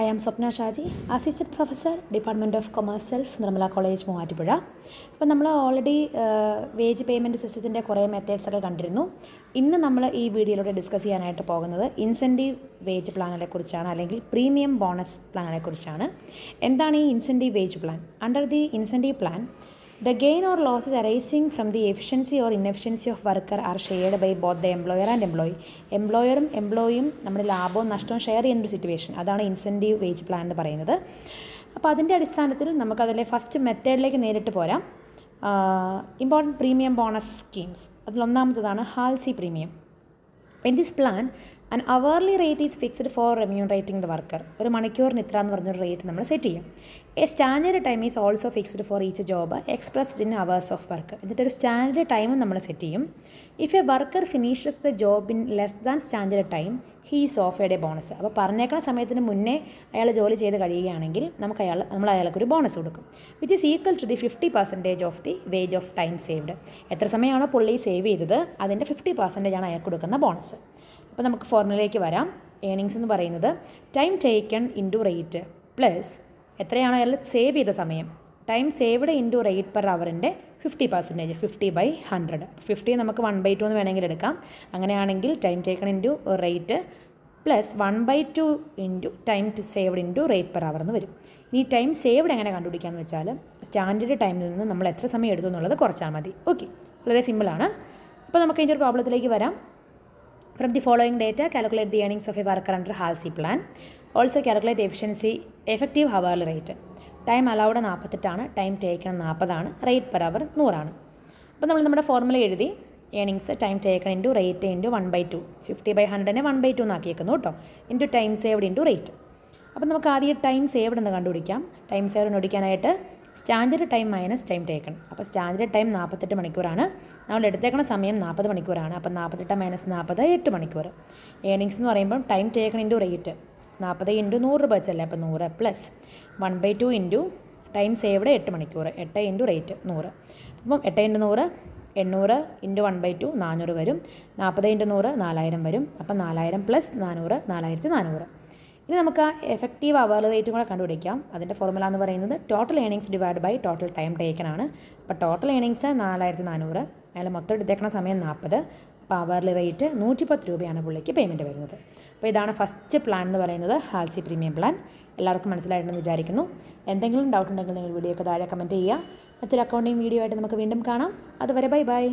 I am Swapna Shaji assistant professor department of commerce self Nirmala college Muvattupuzha. അപ്പോൾ നമ്മൾ already wage payment സിസ്റ്റത്തിന്റെ കുറേ methods ഒക്കെ കണ്ടിരുന്നു. ഇന്ന് നമ്മൾ ഈ വീഡിയോയിലൂടെ ഡിസ്കസ് ചെയ്യാനായിട്ട് പോകുന്നത് ഇൻസെന്റീവ് വേജ് പ്ലാനുകളെ കുറിച്ചാണ് അല്ലെങ്കിൽ പ്രീമിയം ബോണസ് പ്ലാനുകളെ കുറിച്ചാണ്. എന്താണ് ഈ incentive wage plan under the incentive plan The gain or losses arising from the efficiency or inefficiency of worker are shared by both the employer and employee. എംപ്ലോയറും എംപ്ലോയിയും നമ്മുടെ ലാഭവും നഷ്ടവും ഷെയർ ചെയ്യുന്ന ഒരു സിറ്റുവേഷൻ അതാണ് ഇൻസെന്റീവ് വേജ് പ്ലാൻ എന്ന് പറയുന്നത്. അപ്പോൾ അതിന്റെ അടിസ്ഥാനത്തിൽ നമുക്കതിലെ ഫസ്റ്റ് മെത്തേഡിലേക്ക് നേരിട്ട് പോരാം. Important premium bonus schemes അതിലൊന്നാമത്തതാണ് Halsey premium in this plan an hourly rate is fixed for remunerating the worker ഒരു മണിക്കൂറിന് ഇത്ര എന്ന് പറഞ്ഞൊരു റേറ്റ് നമ്മൾ സെറ്റ് ചെയ്യും. A standard time is also fixed for each job expressed in hours of work എന്നിട്ട് ഒരു standard ടൈമും നമ്മൾ സെറ്റ് ചെയ്യും. If a worker finishes the job in less than standard time he is offered a bonus അപ്പോൾ പറഞ്ഞേക്കണ സമയത്തിന് മുന്നേ അയാൾ ജോലി ചെയ്ത് കഴിയുകയാണെങ്കിൽ നമുക്ക് അയാൾ നമ്മൾ അയാൾക്കൊരു ബോണസ് കൊടുക്കും. Which is equal to the fifty percentage of the wage of time saved എത്ര സമയമാണോ പുള്ളി സേവ് ചെയ്തത്? അതിന്റെ ഫിഫ്റ്റി പെർസെന്റേജ് ആണ് അയാൾക്ക് കൊടുക്കുന്ന ബോണസ് അപ്പോൾ നമുക്ക് ഫോർമുലയിലേക്ക് വരാം. ഏണിങ്സ് എന്ന് പറയുന്നത് time taken into rate plus എത്രയാണോ അയാൾ സേവ് ചെയ്ത സമയം. Time saved into rate per അവറിന്റെ fifty percentage fifty by hundred fifty നമുക്ക് വൺ ബൈ ടു എന്ന് വേണമെങ്കിൽ എടുക്കാം. അങ്ങനെയാണെങ്കിൽ time taken into rate plus one by two into time to saved into rate per hour എന്ന് വരും. ഈ ടൈം സേവ്ഡ് എങ്ങനെ കണ്ടുപിടിക്കാമെന്ന് വെച്ചാൽ സ്റ്റാൻഡേർഡ് ടൈമിൽ നിന്ന് നമ്മൾ എത്ര സമയം എടുത്തു എന്നുള്ളത് കുറച്ചാൽ മതി. ഓക്കെ വളരെ സിമ്പിളാണ് അപ്പോൾ നമുക്ക് അതിന്റെ ഒരു പ്രോബ്ലത്തിലേക്ക് വരാം. From the following data, calculate the earnings of a worker under Halsey plan also calculate efficiency effective hourly rate time allowed നാൽപ്പത്തെട്ടാണ് time taken നാൽപ്പതാണ് റേറ്റ് പെർ അവർ നൂറാണ്. അപ്പോൾ നമ്മൾ നമ്മുടെ ഫോർമുല എഴുതി earnings time taken into rate into one by two fifty by ഹൺഡ്രഡിനെ one by two എന്നാക്കിയേക്കുന്നു കേട്ടോ. Into time saved into rate അപ്പോൾ നമുക്ക് ആദ്യം ടൈം സേവ്ഡ് എന്ന് കണ്ടുപിടിക്കാം. ടൈം സേവ്ഡ് കണ്ടുപിടിക്കാനായിട്ട് standard time minus time taken. അപ്പോൾ സ്റ്റാൻഡേർഡ് ടൈം നാൽപ്പത്തെട്ട് മണിക്കൂറാണ്. നമ്മൾ എടുത്തേക്കുന്ന സമയം നാൽപ്പത് മണിക്കൂറാണ്. അപ്പോൾ നാൽപ്പത്തെട്ട് മൈനസ് നാൽപ്പത് എട്ട് മണിക്കൂർ. ഏണിങ്സ് എന്ന് പറയുമ്പോൾ ടൈം ടേക്കൺ ഇന്റു റേറ്റ്. നാൽപ്പത് ഇന്റു നൂറ് രൂപ വെച്ചല്ലേ? അപ്പോൾ നൂറ് plus one by two into time saved എട്ട് മണിക്കൂർ. എട്ട് ഇന്റു റേറ്റ് നൂറ്. അപ്പം എട്ട് ഇന്റു നൂറ് എണ്ണൂറ് ഇന്റു വൺ ബൈ ടു നാനൂറ് വരും. നാൽപ്പത് ഇന്റു നൂറ് നാലായിരം വരും. അപ്പം നാലായിരം പ്ലസ് നാനൂറ് നാലായിരത്തി നാനൂറ്. ഇനി നമുക്ക് ആ എഫക്റ്റീവ് അവർ റേറ്റും കൂടെ കണ്ടുപിടിക്കാം. അതിന്റെ ഫോർമുല എന്ന് പറയുന്നത് total earnings divide by total time taken ആണ്. അപ്പോൾ ടോട്ടൽ ഏണിങ്സ് നാലായിരത്തി നാനൂറ് അയാൾ മൊത്തം എടുത്തേക്കണ സമയം നാൽപ്പത്. അപ്പോൾ അവർലി റേറ്റ് നൂറ്റിപ്പത്ത് രൂപയാണ് പുള്ളിക്ക് പേയ്മെന്റ് വരുന്നത്. അപ്പോൾ ഇതാണ് ഫസ്റ്റ് പ്ലാൻ എന്ന് പറയുന്നത് ഹാൽസി പ്രീമിയം പ്ലാൻ എല്ലാവർക്കും മനസ്സിലായിട്ടുണ്ടെന്ന് വിചാരിക്കുന്നു. എന്തെങ്കിലും ഡൗട്ട് ഉണ്ടെങ്കിൽ നിങ്ങൾ വീഡിയോ ഒക്കെ താഴെ കമന്റ് ചെയ്യുക. മറ്റൊരു അക്കൗണ്ടിങ് വീഡിയോ ആയിട്ട് നമുക്ക് വീണ്ടും കാണാം. അതുവരെ ബൈ ബൈ